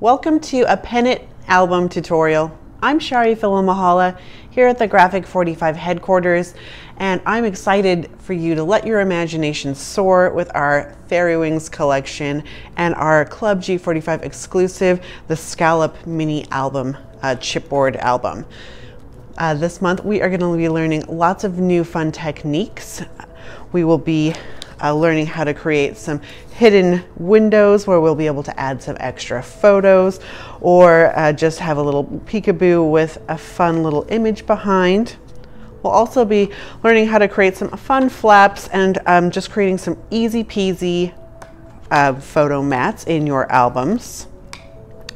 Welcome to a pennant album tutorial. I'm Charee Filimoehala here at the Graphic 45 headquarters and I'm excited for you to let your imagination soar with our Fairie Wings collection and our Club G45 exclusive, the Scallop Mini Album, uh, chipboard album. Uh, this month we are going to be learning lots of new fun techniques. We will be uh, learning how to create some hidden windows where we'll be able to add some extra photos or uh, just have a little peekaboo with a fun little image behind. We'll also be learning how to create some fun flaps and um, just creating some easy peasy uh, photo mats in your albums.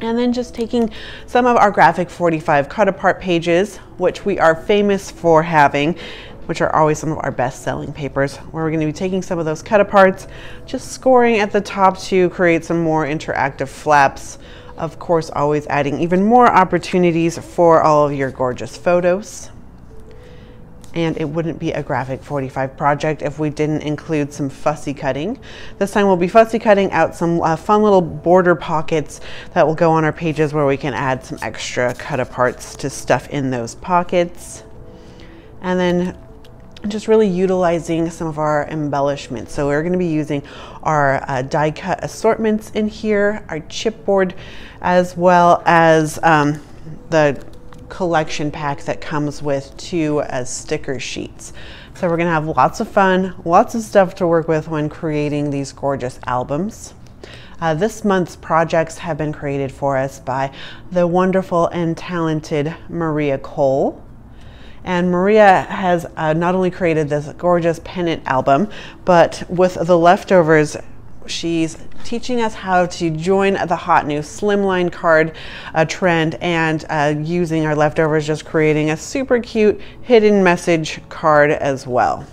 And then just taking some of our Graphic 45 cut apart pages, which we are famous for having, which are always some of our best selling papers, where we're going to be taking some of those cut aparts, just scoring at the top to create some more interactive flaps. Of course, always adding even more opportunities for all of your gorgeous photos. And it wouldn't be a graphic 45 project if we didn't include some fussy cutting. This time we'll be fussy cutting out some uh, fun little border pockets that will go on our pages where we can add some extra cut aparts to stuff in those pockets. And then just really utilizing some of our embellishments. So we're going to be using our uh, die cut assortments in here, our chipboard, as well as um, the collection pack that comes with two as uh, sticker sheets. So we're going to have lots of fun, lots of stuff to work with when creating these gorgeous albums. Uh, this month's projects have been created for us by the wonderful and talented Maria Cole. And Maria has uh, not only created this gorgeous pennant album, but with the leftovers, she's teaching us how to join the hot new slimline card uh, trend and uh, using our leftovers, just creating a super cute hidden message card as well.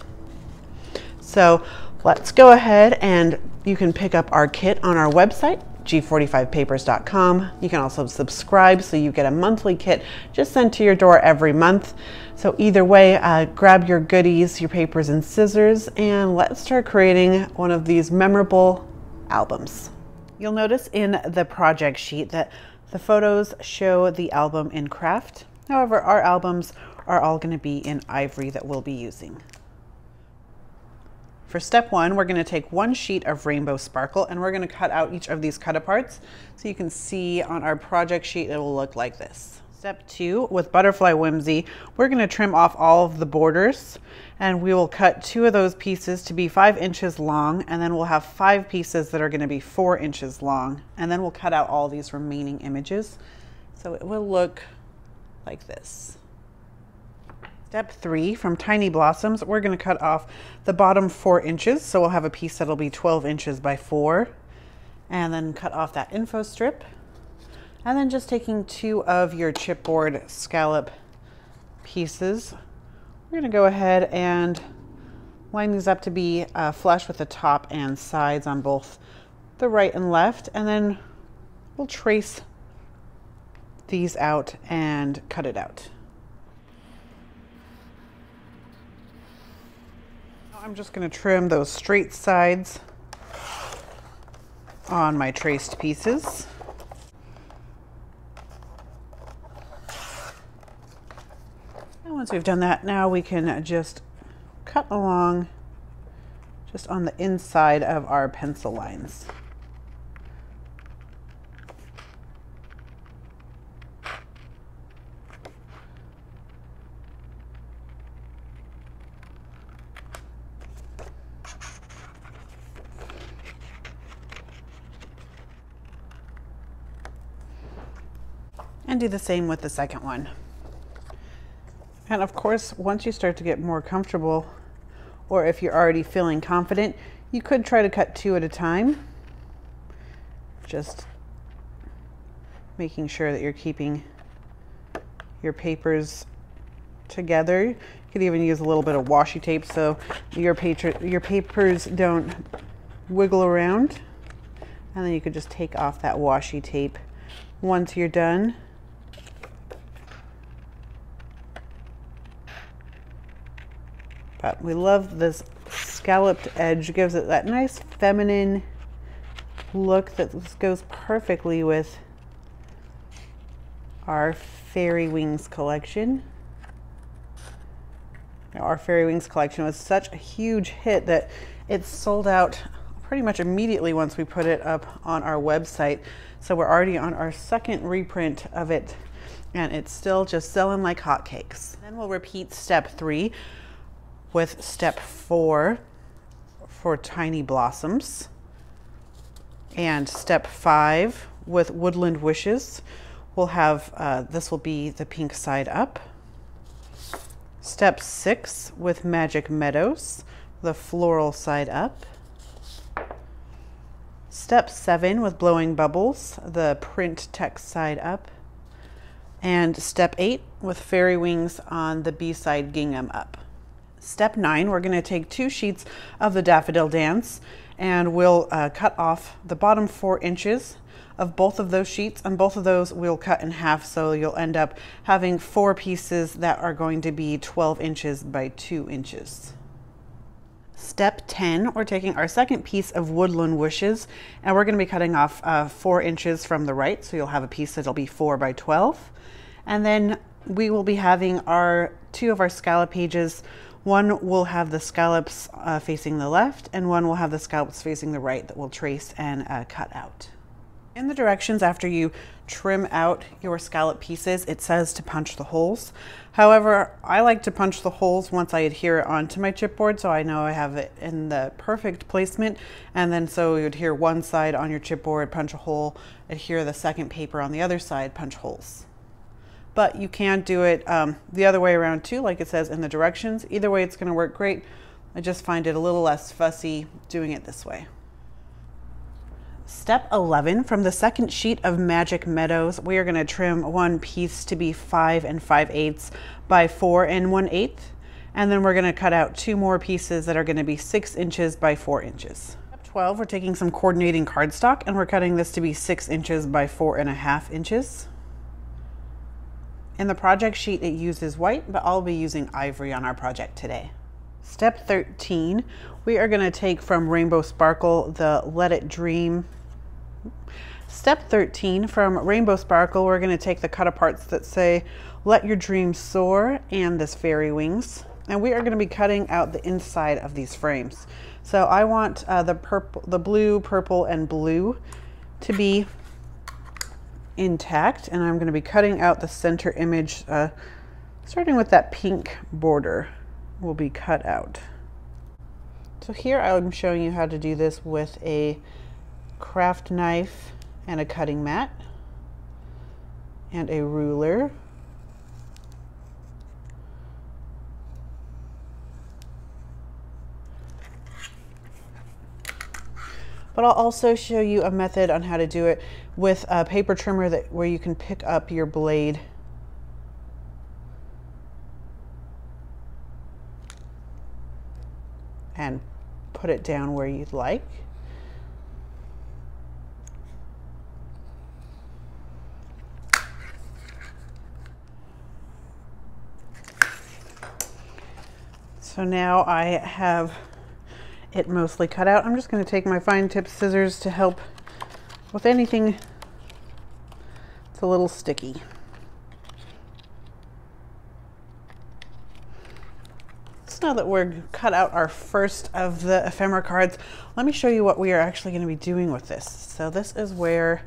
So let's go ahead and you can pick up our kit on our website g45papers.com. You can also subscribe so you get a monthly kit just sent to your door every month. So either way, uh, grab your goodies, your papers and scissors, and let's start creating one of these memorable albums. You'll notice in the project sheet that the photos show the album in craft. However, our albums are all going to be in ivory that we'll be using. For step one, we're gonna take one sheet of rainbow sparkle and we're gonna cut out each of these cut aparts so you can see on our project sheet it will look like this. Step two, with Butterfly Whimsy, we're gonna trim off all of the borders and we will cut two of those pieces to be five inches long and then we'll have five pieces that are gonna be four inches long and then we'll cut out all these remaining images. So it will look like this. Step three, from Tiny Blossoms, we're gonna cut off the bottom four inches. So we'll have a piece that'll be 12 inches by four. And then cut off that info strip. And then just taking two of your chipboard scallop pieces, we're gonna go ahead and line these up to be uh, flush with the top and sides on both the right and left. And then we'll trace these out and cut it out. I'm just going to trim those straight sides on my traced pieces. Once we've done that, now we can just cut along just on the inside of our pencil lines. And do the same with the second one. And of course, once you start to get more comfortable, or if you're already feeling confident, you could try to cut two at a time. Just making sure that you're keeping your papers together. You could even use a little bit of washi tape so your, your papers don't wiggle around. And then you could just take off that washi tape once you're done. But we love this scalloped edge. Gives it that nice feminine look that goes perfectly with our Fairie Wings collection. Now, our Fairie Wings collection was such a huge hit that it sold out pretty much immediately once we put it up on our website. So we're already on our second reprint of it and it's still just selling like hotcakes. Then we'll repeat step three with step four for tiny blossoms and step five with woodland wishes. We'll have, uh, this will be the pink side up. Step six with magic meadows, the floral side up. Step seven with blowing bubbles, the print text side up. And step eight with fairy wings on the B-side gingham up. Step nine, we're gonna take two sheets of the daffodil dance and we'll uh, cut off the bottom four inches of both of those sheets and both of those we'll cut in half so you'll end up having four pieces that are going to be 12 inches by two inches. Step 10, we're taking our second piece of Woodland Wishes and we're going to be cutting off uh, four inches from the right. So you'll have a piece that'll be four by 12. And then we will be having our two of our scallop pages. One will have the scallops uh, facing the left and one will have the scallops facing the right that we'll trace and uh, cut out. In the directions after you trim out your scallop pieces, it says to punch the holes. However, I like to punch the holes once I adhere it onto my chipboard so I know I have it in the perfect placement. And then so you adhere one side on your chipboard, punch a hole, adhere the second paper on the other side, punch holes but you can do it um, the other way around too, like it says in the directions. Either way, it's gonna work great. I just find it a little less fussy doing it this way. Step 11, from the second sheet of Magic Meadows, we are gonna trim one piece to be five and five eighths by four and one eighth. And then we're gonna cut out two more pieces that are gonna be six inches by four inches. Step 12, we're taking some coordinating cardstock and we're cutting this to be six inches by four and a half inches. In the project sheet, it uses white, but I'll be using ivory on our project today. Step 13, we are gonna take from Rainbow Sparkle the Let It Dream. Step 13, from Rainbow Sparkle, we're gonna take the cut aparts that say, Let Your Dream Soar and this Fairy Wings. And we are gonna be cutting out the inside of these frames. So I want uh, the purple, the blue, purple, and blue to be intact and I'm going to be cutting out the center image uh, starting with that pink border will be cut out. So here I'm showing you how to do this with a craft knife and a cutting mat and a ruler but I'll also show you a method on how to do it with a paper trimmer that where you can pick up your blade and put it down where you'd like. So now I have it mostly cut out. I'm just going to take my fine tip scissors to help with anything it's a little sticky. So now that we're cut out our first of the ephemera cards, let me show you what we are actually going to be doing with this. So this is where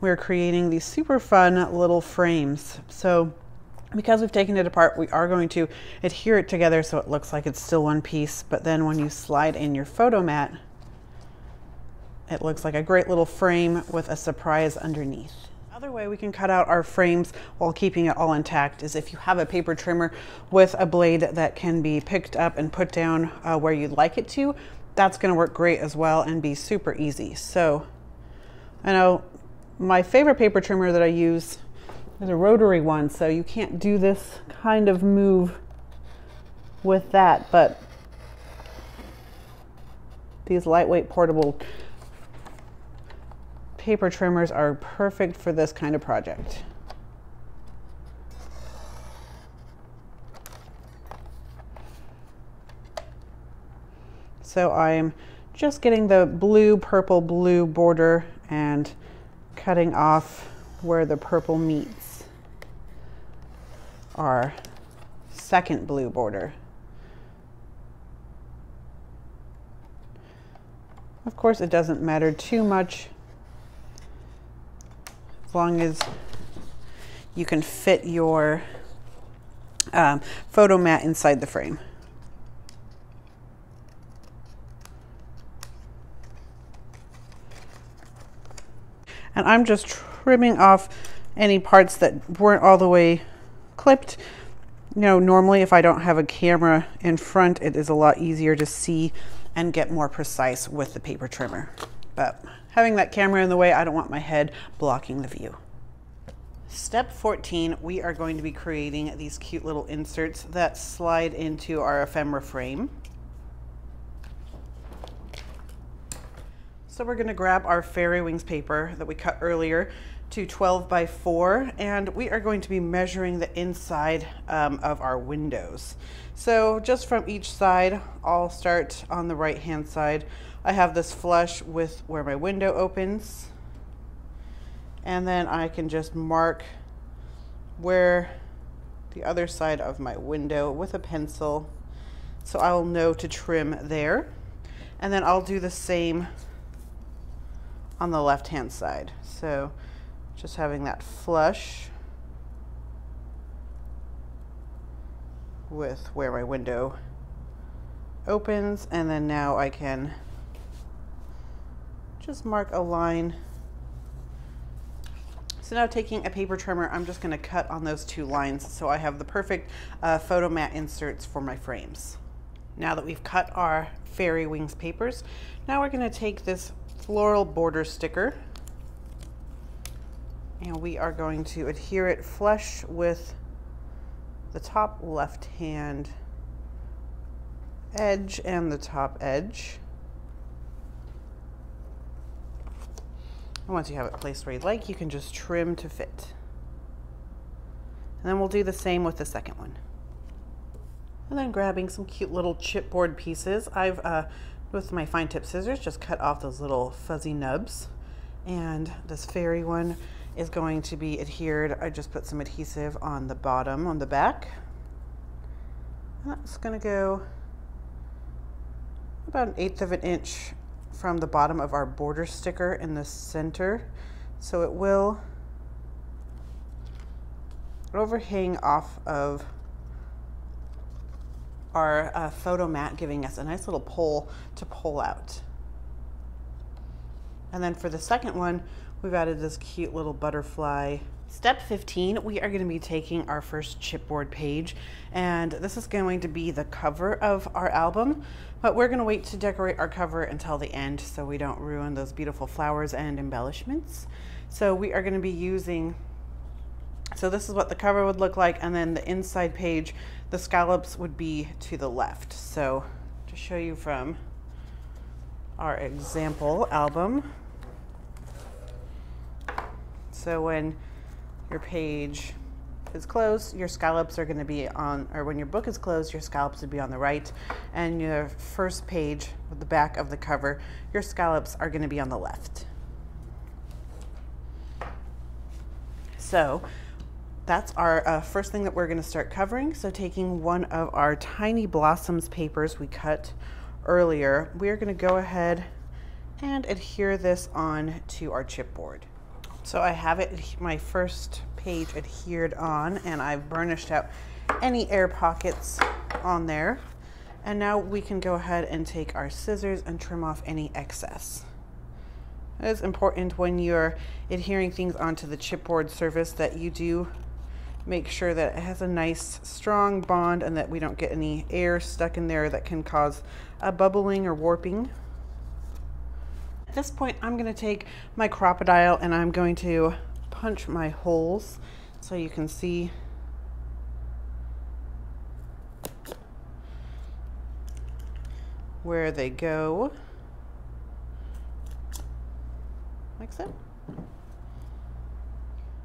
we're creating these super fun little frames. So because we've taken it apart, we are going to adhere it together so it looks like it's still one piece. But then when you slide in your photo mat, it looks like a great little frame with a surprise underneath. Other way we can cut out our frames while keeping it all intact is if you have a paper trimmer with a blade that can be picked up and put down uh, where you'd like it to, that's gonna work great as well and be super easy. So I know my favorite paper trimmer that I use is a rotary one, so you can't do this kind of move with that, but these lightweight portable paper trimmers are perfect for this kind of project. So I'm just getting the blue, purple, blue border and cutting off where the purple meets. our second blue border. Of course, it doesn't matter too much as long as you can fit your um, photo mat inside the frame. And I'm just trimming off any parts that weren't all the way clipped. You know, normally if I don't have a camera in front, it is a lot easier to see and get more precise with the paper trimmer. But having that camera in the way, I don't want my head blocking the view. Step 14, we are going to be creating these cute little inserts that slide into our ephemera frame. So we're gonna grab our fairy wings paper that we cut earlier to 12 by 4 and we are going to be measuring the inside um, of our windows. So just from each side, I'll start on the right hand side. I have this flush with where my window opens. And then I can just mark where the other side of my window with a pencil. So I'll know to trim there. And then I'll do the same on the left hand side. So just having that flush with where my window opens. And then now I can just mark a line. So now taking a paper trimmer, I'm just gonna cut on those two lines so I have the perfect uh, photo mat inserts for my frames. Now that we've cut our fairy wings papers, now we're gonna take this floral border sticker and we are going to adhere it flush with the top left hand edge and the top edge. And once you have it placed where you like, you can just trim to fit. And then we'll do the same with the second one. And then grabbing some cute little chipboard pieces, I've, uh, with my fine tip scissors, just cut off those little fuzzy nubs. And this fairy one is going to be adhered. I just put some adhesive on the bottom, on the back. That's gonna go about an eighth of an inch from the bottom of our border sticker in the center. So it will overhang off of our uh, photo mat, giving us a nice little pull to pull out. And then for the second one, We've added this cute little butterfly. Step 15, we are gonna be taking our first chipboard page and this is going to be the cover of our album, but we're gonna wait to decorate our cover until the end so we don't ruin those beautiful flowers and embellishments. So we are gonna be using, so this is what the cover would look like and then the inside page, the scallops would be to the left. So to show you from our example album, so when your page is closed, your scallops are going to be on, or when your book is closed, your scallops would be on the right, and your first page with the back of the cover, your scallops are going to be on the left. So that's our uh, first thing that we're going to start covering. So taking one of our tiny blossoms papers we cut earlier, we're going to go ahead and adhere this on to our chipboard. So I have it, my first page adhered on and I've burnished out any air pockets on there. And now we can go ahead and take our scissors and trim off any excess. It is important when you're adhering things onto the chipboard surface that you do make sure that it has a nice strong bond and that we don't get any air stuck in there that can cause a bubbling or warping. At this point, I'm going to take my Crop-A-Dile and I'm going to punch my holes so you can see where they go, like so.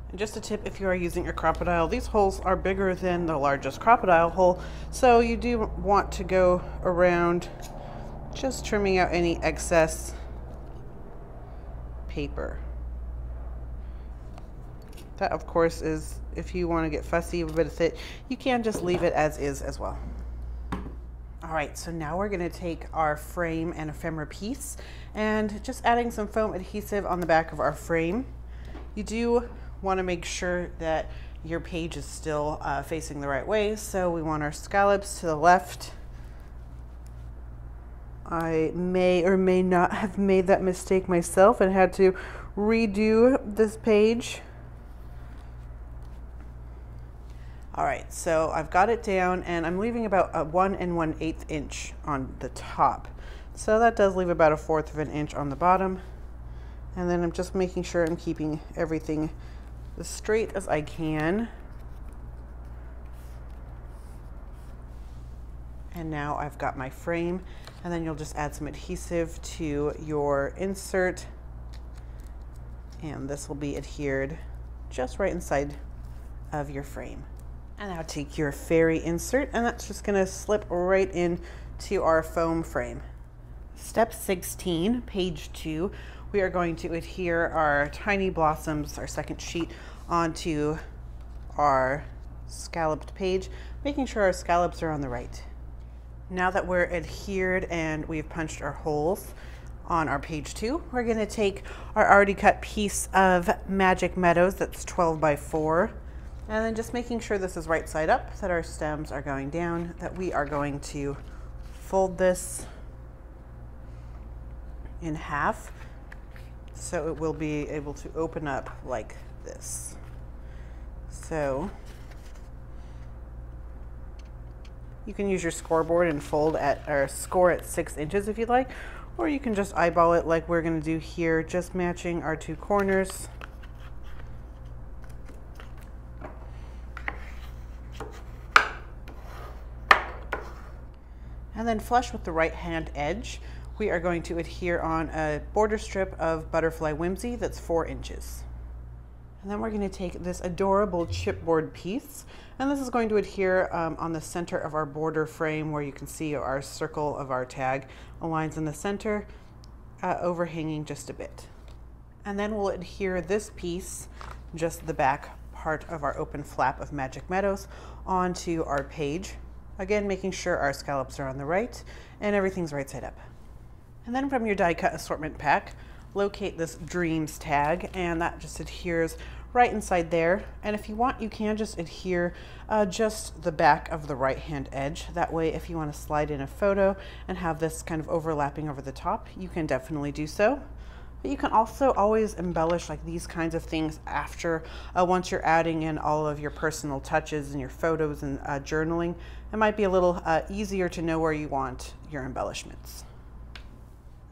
And just a tip if you are using a Crop-A-Dile, these holes are bigger than the largest Crop-A-Dile hole, so you do want to go around just trimming out any excess paper. That of course is, if you want to get fussy with it, you can just leave it as is as well. All right, so now we're gonna take our frame and ephemera piece and just adding some foam adhesive on the back of our frame. You do wanna make sure that your page is still uh, facing the right way. So we want our scallops to the left. I may or may not have made that mistake myself and had to redo this page All right, so I've got it down and I'm leaving about a one and one eighth inch on the top. So that does leave about a fourth of an inch on the bottom. And then I'm just making sure I'm keeping everything as straight as I can. And now I've got my frame and then you'll just add some adhesive to your insert and this will be adhered just right inside of your frame. And now take your fairy insert and that's just gonna slip right in to our foam frame. Step 16, page two, we are going to adhere our tiny blossoms, our second sheet, onto our scalloped page, making sure our scallops are on the right. Now that we're adhered and we've punched our holes on our page two, we're gonna take our already cut piece of Magic Meadows that's 12 by four, and then just making sure this is right side up, that our stems are going down, that we are going to fold this in half so it will be able to open up like this. So you can use your scoreboard and fold at or score at six inches if you'd like, or you can just eyeball it like we're gonna do here, just matching our two corners. And then flush with the right hand edge, we are going to adhere on a border strip of Butterfly Whimsy that's four inches. And then we're going to take this adorable chipboard piece, and this is going to adhere um, on the center of our border frame where you can see our circle of our tag aligns in the center, uh, overhanging just a bit. And then we'll adhere this piece, just the back part of our open flap of Magic Meadows, onto our page Again, making sure our scallops are on the right and everything's right side up. And then from your die cut assortment pack, locate this dreams tag and that just adheres right inside there. And if you want, you can just adhere uh, just the back of the right hand edge. That way, if you want to slide in a photo and have this kind of overlapping over the top, you can definitely do so. But you can also always embellish like these kinds of things after, uh, once you're adding in all of your personal touches and your photos and uh, journaling. It might be a little uh, easier to know where you want your embellishments.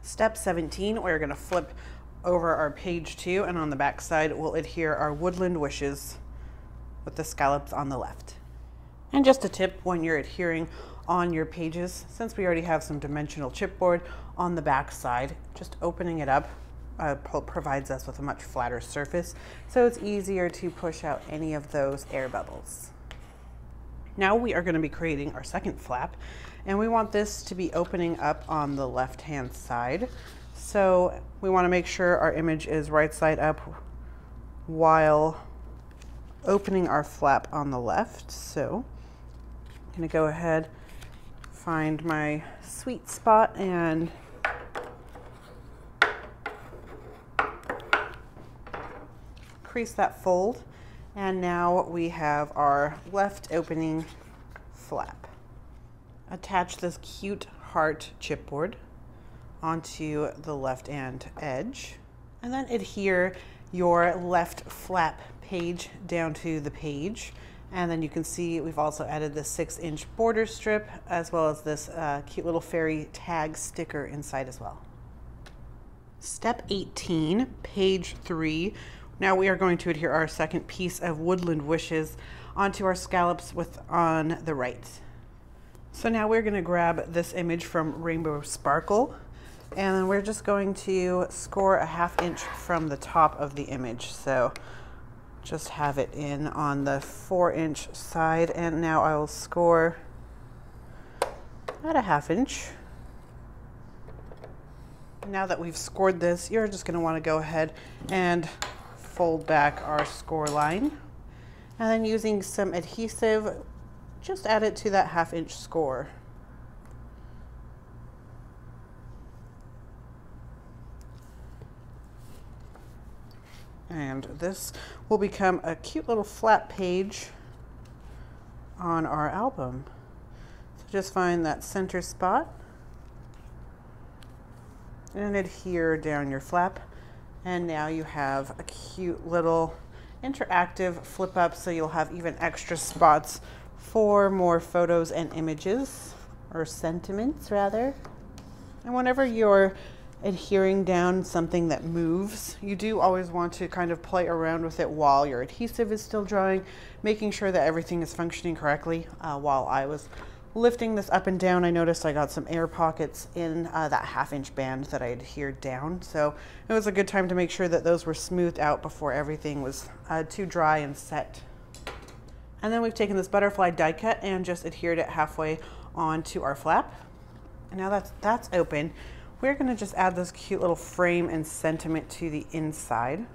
Step 17, we're gonna flip over our page two and on the back side we'll adhere our woodland wishes with the scallops on the left. And just a tip when you're adhering on your pages, since we already have some dimensional chipboard on the back side, just opening it up uh, provides us with a much flatter surface, so it's easier to push out any of those air bubbles. Now we are going to be creating our second flap, and we want this to be opening up on the left-hand side. So we want to make sure our image is right side up while opening our flap on the left. So I'm going to go ahead, find my sweet spot and increase that fold. And now we have our left opening flap. Attach this cute heart chipboard onto the left hand edge and then adhere your left flap page down to the page. And then you can see we've also added the six inch border strip as well as this uh, cute little fairy tag sticker inside as well. Step 18, page three, now we are going to adhere our second piece of Woodland Wishes onto our scallops with on the right. So now we're gonna grab this image from Rainbow Sparkle and then we're just going to score a half inch from the top of the image. So just have it in on the four inch side and now I will score at a half inch. Now that we've scored this, you're just gonna wanna go ahead and fold back our score line. And then using some adhesive, just add it to that half inch score. And this will become a cute little flat page on our album. So just find that center spot and adhere down your flap. And now you have a cute little interactive flip up so you'll have even extra spots for more photos and images or sentiments rather. And whenever you're adhering down something that moves, you do always want to kind of play around with it while your adhesive is still drying, making sure that everything is functioning correctly. Uh, while I was lifting this up and down, I noticed I got some air pockets in uh, that half inch band that I adhered down. So it was a good time to make sure that those were smoothed out before everything was uh, too dry and set. And then we've taken this butterfly die cut and just adhered it halfway onto our flap. And now that's, that's open. We're gonna just add this cute little frame and sentiment to the inside.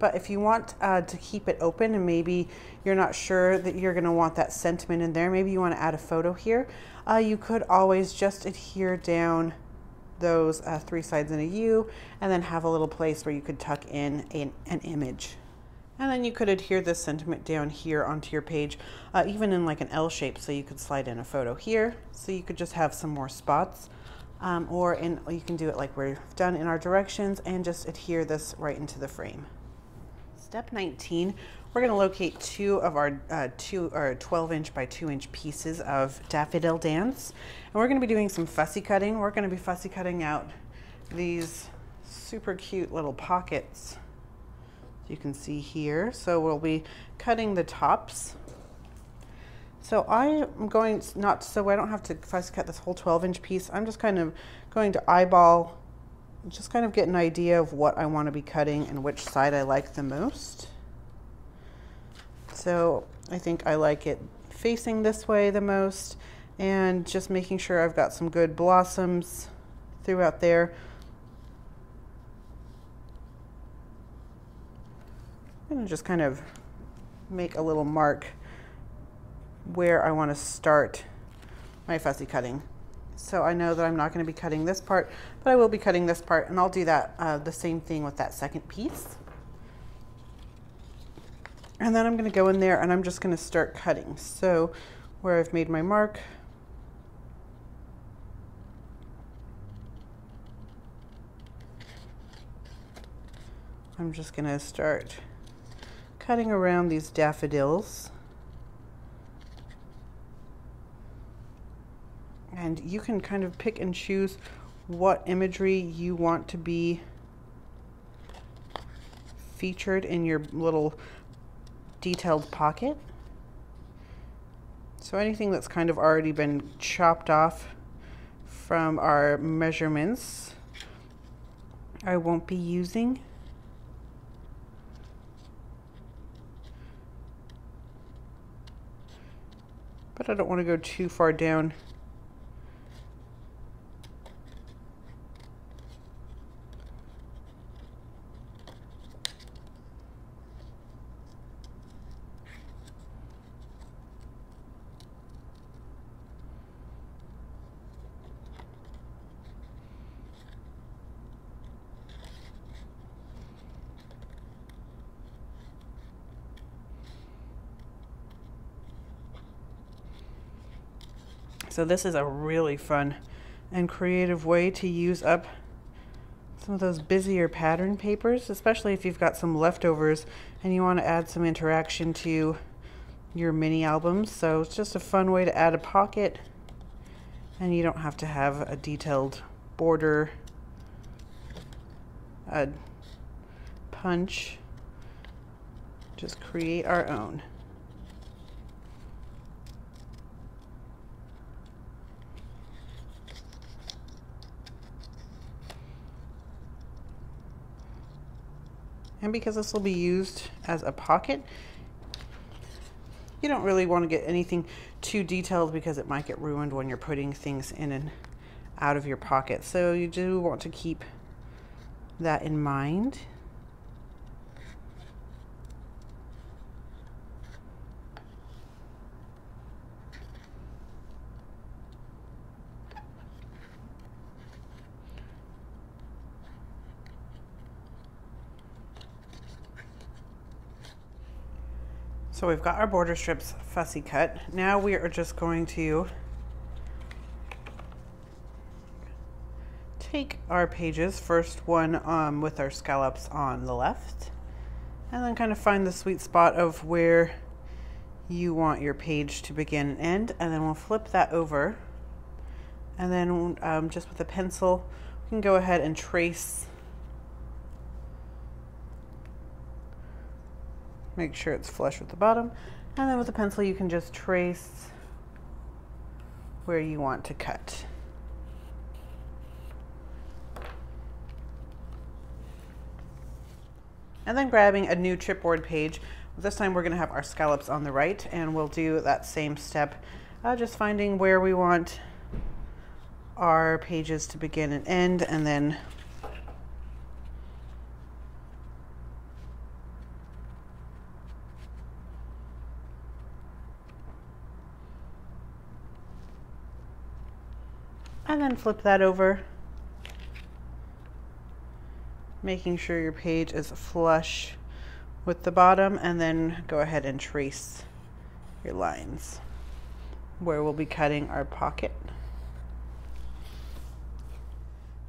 But if you want uh, to keep it open and maybe you're not sure that you're gonna want that sentiment in there, maybe you wanna add a photo here, uh, you could always just adhere down those uh, three sides in a U and then have a little place where you could tuck in an, an image. And then you could adhere this sentiment down here onto your page, uh, even in like an L shape. So you could slide in a photo here. So you could just have some more spots. Um, or in, you can do it like we've done in our directions and just adhere this right into the frame. Step 19, we're going to locate two of our uh, two or 12 inch by 2 inch pieces of Daffodil Dance. And we're going to be doing some fussy cutting. We're going to be fussy cutting out these super cute little pockets you can see here. So we'll be cutting the tops. So I am going not so I don't have to fussy cut this whole 12 inch piece. I'm just kind of going to eyeball just kind of get an idea of what I want to be cutting and which side I like the most. So I think I like it facing this way the most and just making sure I've got some good blossoms throughout there. I'm to just kind of make a little mark where I want to start my fussy cutting. So I know that I'm not going to be cutting this part, but I will be cutting this part and I'll do that uh, the same thing with that second piece. And then I'm going to go in there and I'm just going to start cutting. So where I've made my mark, I'm just going to start cutting around these daffodils. And you can kind of pick and choose what imagery you want to be featured in your little detailed pocket. So anything that's kind of already been chopped off from our measurements, I won't be using. But I don't want to go too far down So this is a really fun and creative way to use up some of those busier pattern papers, especially if you've got some leftovers and you want to add some interaction to your mini albums. So it's just a fun way to add a pocket and you don't have to have a detailed border, a punch. Just create our own. And because this will be used as a pocket, you don't really want to get anything too detailed because it might get ruined when you're putting things in and out of your pocket. So you do want to keep that in mind. So we've got our border strips fussy cut. Now we are just going to take our pages, first one um, with our scallops on the left, and then kind of find the sweet spot of where you want your page to begin and end, and then we'll flip that over. And then um, just with a pencil, we can go ahead and trace make sure it's flush with the bottom. And then with a pencil, you can just trace where you want to cut. And then grabbing a new chipboard page. This time we're gonna have our scallops on the right and we'll do that same step, uh, just finding where we want our pages to begin and end and then and then flip that over making sure your page is flush with the bottom and then go ahead and trace your lines where we'll be cutting our pocket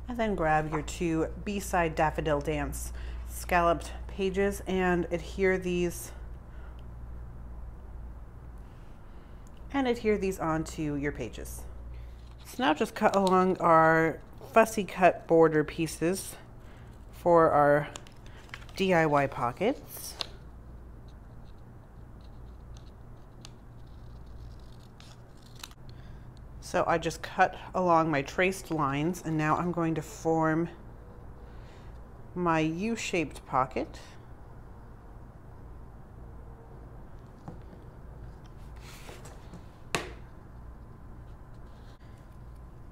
and then grab your two B-side Daffodil Dance scalloped pages and adhere these and adhere these onto your pages. So now just cut along our fussy cut border pieces for our DIY pockets. So I just cut along my traced lines and now I'm going to form my U-shaped pocket.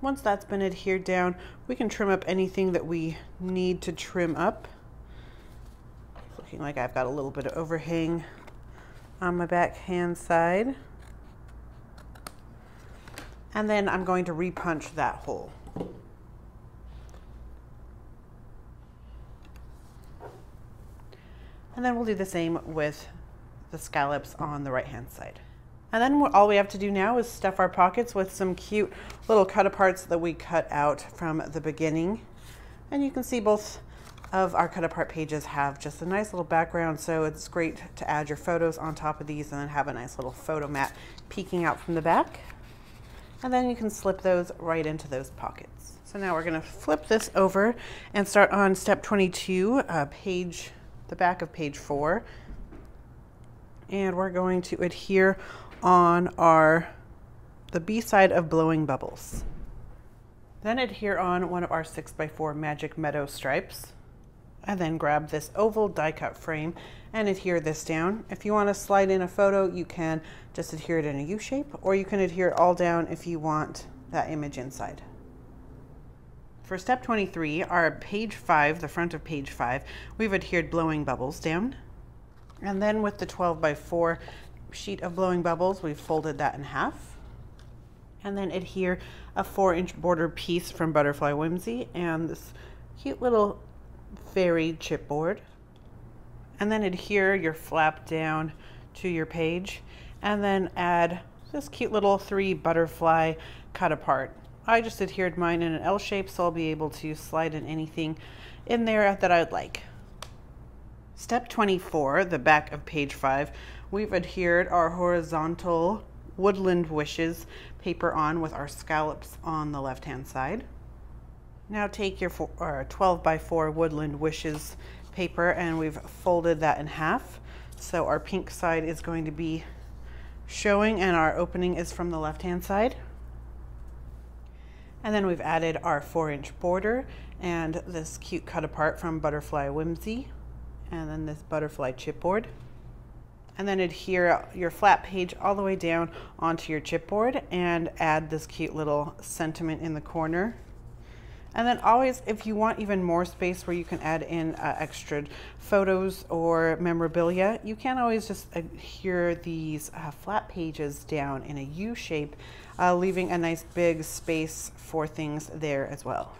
Once that's been adhered down, we can trim up anything that we need to trim up. It's looking like I've got a little bit of overhang on my back hand side. And then I'm going to repunch that hole. And then we'll do the same with the scallops on the right hand side. And then all we have to do now is stuff our pockets with some cute little cut aparts that we cut out from the beginning. And you can see both of our cut apart pages have just a nice little background. So it's great to add your photos on top of these and then have a nice little photo mat peeking out from the back. And then you can slip those right into those pockets. So now we're gonna flip this over and start on step 22, uh, page, the back of page four. And we're going to adhere on our the B side of Blowing Bubbles. Then adhere on one of our 6x4 Magic Meadow stripes. And then grab this oval die cut frame and adhere this down. If you want to slide in a photo, you can just adhere it in a U shape, or you can adhere it all down if you want that image inside. For step 23, our page 5, the front of page 5, we've adhered blowing bubbles down. And then with the 12 by 4 sheet of blowing bubbles, we've folded that in half. And then adhere a four inch border piece from Butterfly Whimsy and this cute little fairy chipboard. And then adhere your flap down to your page and then add this cute little three butterfly cut apart. I just adhered mine in an L shape so I'll be able to slide in anything in there that I'd like. Step 24, the back of page 5, we've adhered our horizontal Woodland Wishes paper on with our scallops on the left-hand side. Now take your uh, 12 by 4 Woodland Wishes paper and we've folded that in half. So our pink side is going to be showing and our opening is from the left-hand side. And then we've added our 4-inch border and this cute cut apart from Butterfly Whimsy and then this butterfly chipboard. And then adhere your flat page all the way down onto your chipboard and add this cute little sentiment in the corner. And then always, if you want even more space where you can add in uh, extra photos or memorabilia, you can always just adhere these uh, flat pages down in a U shape, uh, leaving a nice big space for things there as well.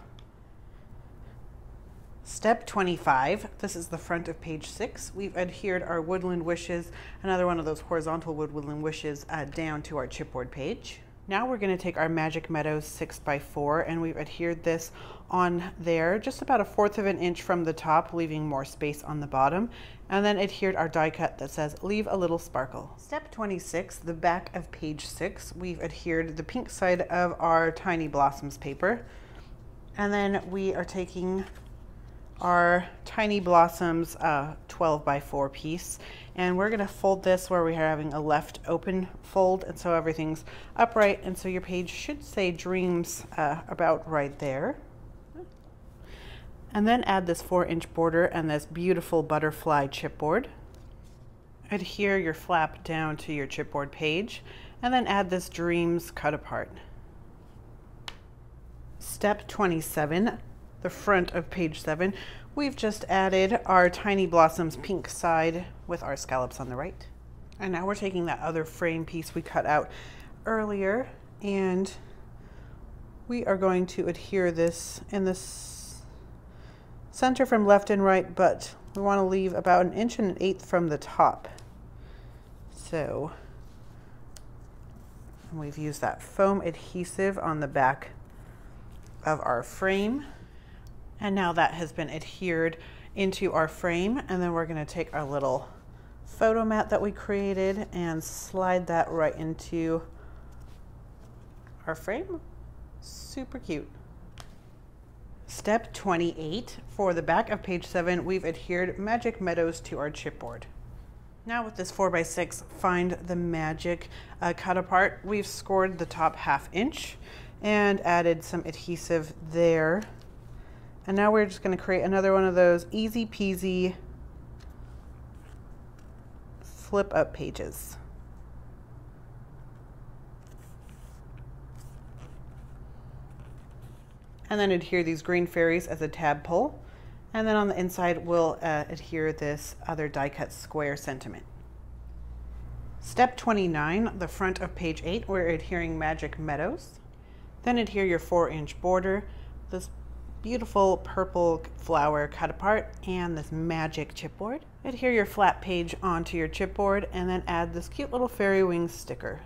Step 25, this is the front of page six. We've adhered our woodland wishes, another one of those horizontal woodland wishes, uh, down to our chipboard page. Now we're going to take our Magic Meadows 6x4 and we've adhered this on there just about a fourth of an inch from the top, leaving more space on the bottom. And then adhered our die cut that says leave a little sparkle. Step 26, the back of page 6, we've adhered the pink side of our Tiny Blossoms paper. And then we are taking our Tiny Blossoms uh, 12 by 4 piece. And we're gonna fold this where we're having a left open fold and so everything's upright and so your page should say dreams uh, about right there. And then add this four inch border and this beautiful butterfly chipboard. Adhere your flap down to your chipboard page and then add this dreams cut apart. Step 27, the front of page 7, we've just added our Tiny Blossoms pink side with our scallops on the right. And now we're taking that other frame piece we cut out earlier and we are going to adhere this in the center from left and right, but we want to leave about an inch and an eighth from the top. So we've used that foam adhesive on the back of our frame. And now that has been adhered into our frame. And then we're gonna take our little photo mat that we created and slide that right into our frame. Super cute. Step 28, for the back of page 7, we've adhered Magic Meadows to our chipboard. Now with this 4x6 Find the Magic uh, cut apart, we've scored the top half inch and added some adhesive there and now we're just going to create another one of those easy peasy flip up pages. And then adhere these green fairies as a tab pull. And then on the inside, we'll uh, adhere this other die cut square sentiment. Step 29, the front of page 8, we're adhering Magic Meadows. Then adhere your 4 inch border. This beautiful purple flower cut apart and this magic chipboard. Adhere your flat page onto your chipboard and then add this cute little fairy wings sticker.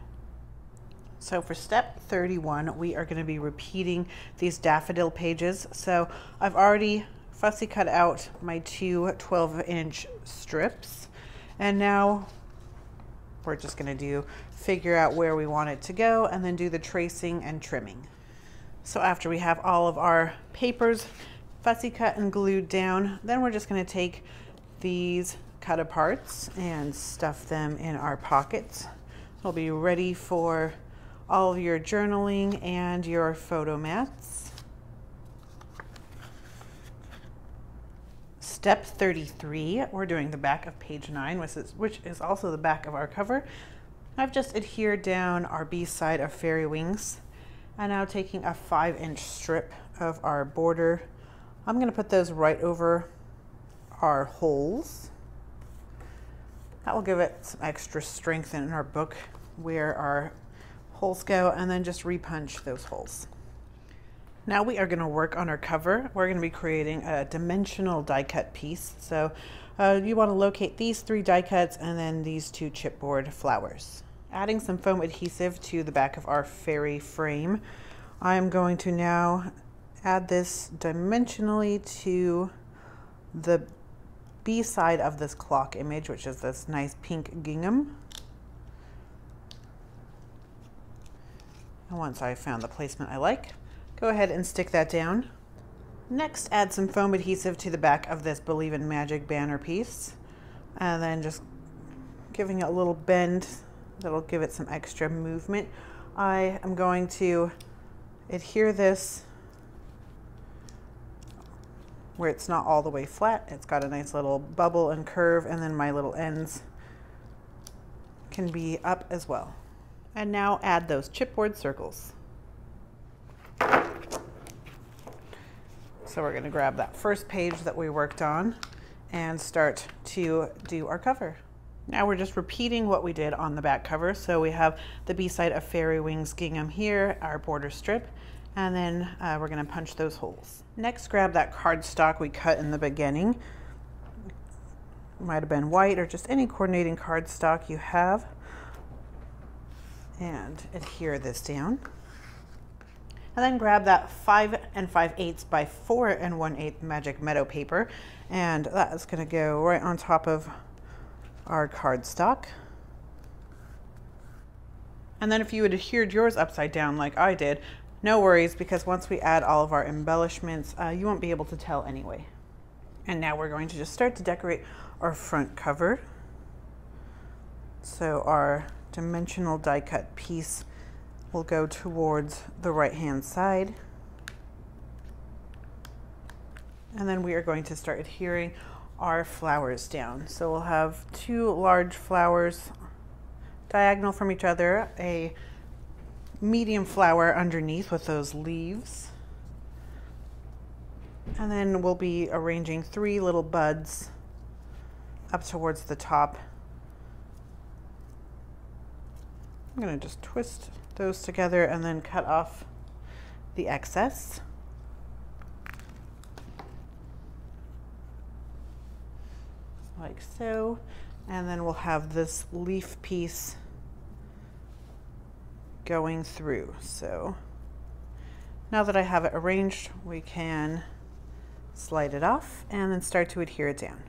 So for step 31, we are going to be repeating these daffodil pages. So I've already fussy cut out my two 12 inch strips and now we're just going to do figure out where we want it to go and then do the tracing and trimming. So after we have all of our papers fussy cut and glued down, then we're just gonna take these cut aparts and stuff them in our pockets. We'll be ready for all of your journaling and your photo mats. Step 33, we're doing the back of page 9, which is, which is also the back of our cover. I've just adhered down our B side of Fairie Wings and now taking a five inch strip of our border, I'm gonna put those right over our holes. That will give it some extra strength in our book where our holes go and then just repunch those holes. Now we are going to work on our cover. We're going to be creating a dimensional die cut piece. So uh, you want to locate these three die cuts and then these two chipboard flowers. Adding some foam adhesive to the back of our fairy frame, I am going to now add this dimensionally to the B side of this clock image, which is this nice pink gingham. And once I found the placement I like, go ahead and stick that down. Next, add some foam adhesive to the back of this Believe in Magic banner piece. And then just giving it a little bend That'll give it some extra movement. I am going to adhere this where it's not all the way flat. It's got a nice little bubble and curve and then my little ends can be up as well. And now add those chipboard circles. So we're gonna grab that first page that we worked on and start to do our cover. Now we're just repeating what we did on the back cover. So we have the B-side of Fairie Wings Gingham here, our border strip, and then uh, we're gonna punch those holes. Next, grab that cardstock we cut in the beginning. Might have been white or just any coordinating cardstock you have. And adhere this down. And then grab that five and five eighths by four and one eighth magic meadow paper. And that is gonna go right on top of our cardstock. And then if you had adhered yours upside down like I did, no worries because once we add all of our embellishments, uh, you won't be able to tell anyway. And now we're going to just start to decorate our front cover. So our dimensional die cut piece will go towards the right hand side. And then we are going to start adhering our flowers down. So we'll have two large flowers diagonal from each other, a medium flower underneath with those leaves. And then we'll be arranging three little buds up towards the top. I'm going to just twist those together and then cut off the excess. Like so. And then we'll have this leaf piece going through. So now that I have it arranged, we can slide it off and then start to adhere it down.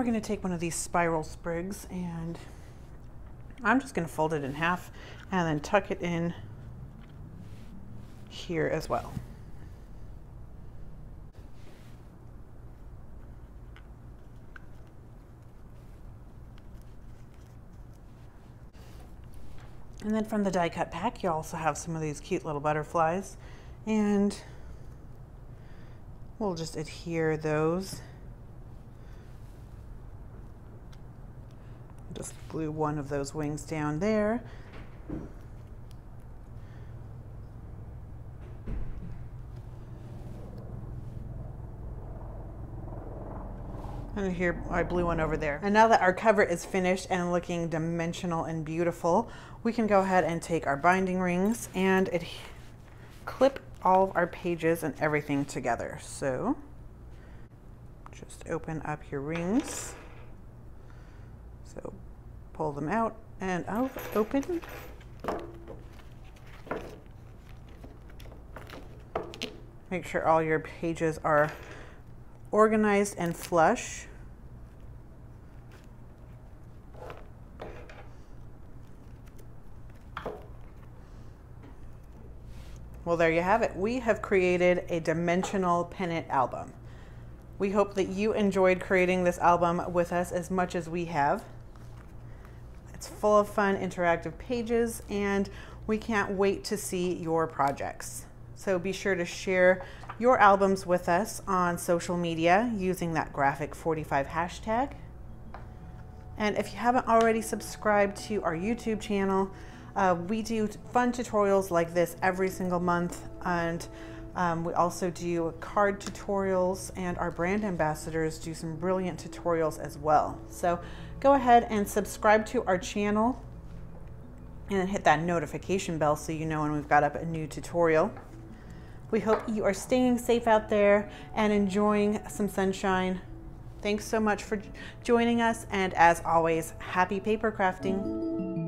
We're going to take one of these spiral sprigs and I'm just going to fold it in half and then tuck it in here as well. And then from the die cut pack, you also have some of these cute little butterflies and we'll just adhere those Just glue one of those wings down there. And here I blew one over there. And now that our cover is finished and looking dimensional and beautiful, we can go ahead and take our binding rings and clip all of our pages and everything together. So just open up your rings. So pull them out and out, open. Make sure all your pages are organized and flush. Well, there you have it. We have created a dimensional pennant album. We hope that you enjoyed creating this album with us as much as we have. Full of fun interactive pages and we can't wait to see your projects. So be sure to share your albums with us on social media using that graphic 45 hashtag. And if you haven't already subscribed to our YouTube channel, uh, we do fun tutorials like this every single month and um, we also do card tutorials and our brand ambassadors do some brilliant tutorials as well. So go ahead and subscribe to our channel and hit that notification bell so you know when we've got up a new tutorial. We hope you are staying safe out there and enjoying some sunshine. Thanks so much for joining us and as always, happy paper crafting.